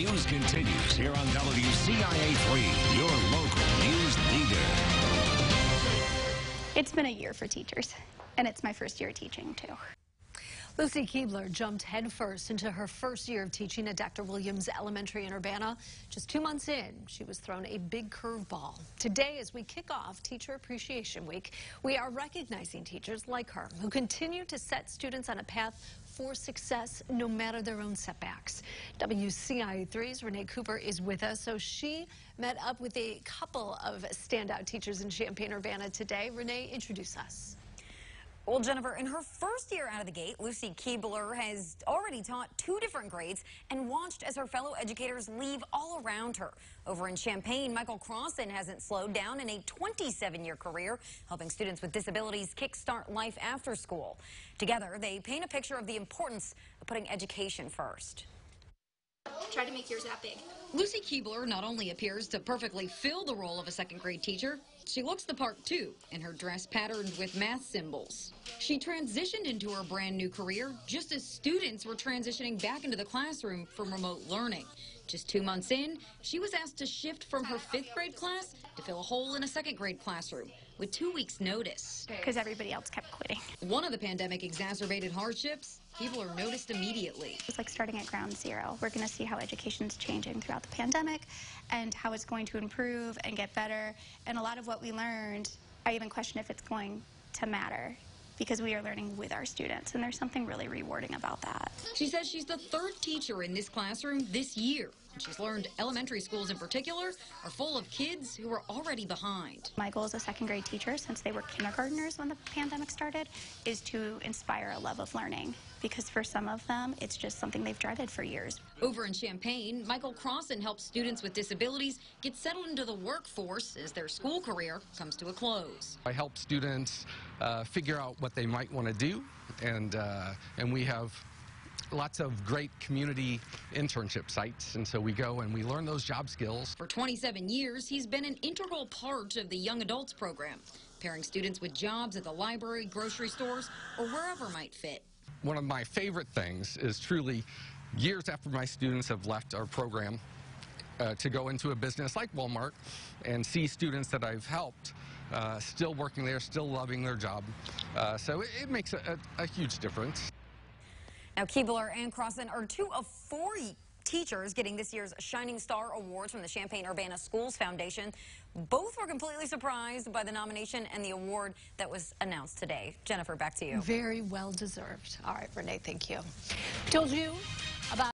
News continues here on WCIA 3, your local news leader. It's been a year for teachers, and it's my first year teaching, too. Lucy Keebler jumped headfirst into her first year of teaching at Dr. Williams Elementary in Urbana. Just two months in, she was thrown a big curveball. Today, as we kick off Teacher Appreciation Week, we are recognizing teachers like her who continue to set students on a path for success no matter their own setbacks. WCIA3's Renee Cooper is with us, so she met up with a couple of standout teachers in Champaign-Urbana today. Renee, introduce us. Well, Jennifer, in her first year out of the gate, Lucy Keebler has already taught two different grades and watched as her fellow educators leave all around her. Over in Champaign, Michael Crossan hasn't slowed down in a 27-year career, helping students with disabilities kickstart life after school. Together, they paint a picture of the importance of putting education first. Try to make yours that big. Lucy Keebler not only appears to perfectly fill the role of a second grade teacher, she looks the part too in her dress patterned with math symbols. She transitioned into her brand new career just as students were transitioning back into the classroom from remote learning. Just two months in, she was asked to shift from her fifth grade class fill a hole in a second grade classroom with two weeks' notice. Because everybody else kept quitting. One of the pandemic exacerbated hardships, people are noticed immediately. It's like starting at ground zero. We're going to see how education is changing throughout the pandemic and how it's going to improve and get better. And a lot of what we learned, I even question if it's going to matter because we are learning with our students, and there's something really rewarding about that. She says she's the third teacher in this classroom this year. She's learned elementary schools in particular are full of kids who are already behind. My goal as a second grade teacher, since they were kindergartners when the pandemic started, is to inspire a love of learning because for some of them, it's just something they've dreaded for years. Over in Champaign, Michael Crossan helps students with disabilities get settled into the workforce as their school career comes to a close. I help students uh, figure out what they might want to do, and, uh, and we have lots of great community internship sites, and so we go and we learn those job skills. For 27 years, he's been an integral part of the Young Adults program, pairing students with jobs at the library, grocery stores, or wherever might fit. One of my favorite things is truly years after my students have left our program uh, to go into a business like Walmart and see students that I've helped uh, still working there, still loving their job. Uh, so it, it makes a, a, a huge difference. Now, Keebler and Crossan are two of four teachers getting this year's Shining Star Awards from the Champaign-Urbana Schools Foundation. Both were completely surprised by the nomination and the award that was announced today. Jennifer, back to you. Very well deserved. All right, Renee, thank you. Told you